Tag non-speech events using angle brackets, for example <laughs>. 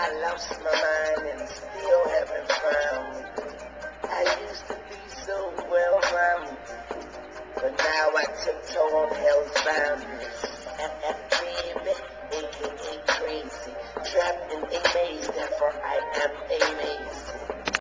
I lost my mind and still haven't found it. I used to be so well rounded, but now I tiptoe on hell's boundaries. <laughs> Baby, aka crazy, trapped in a maze for I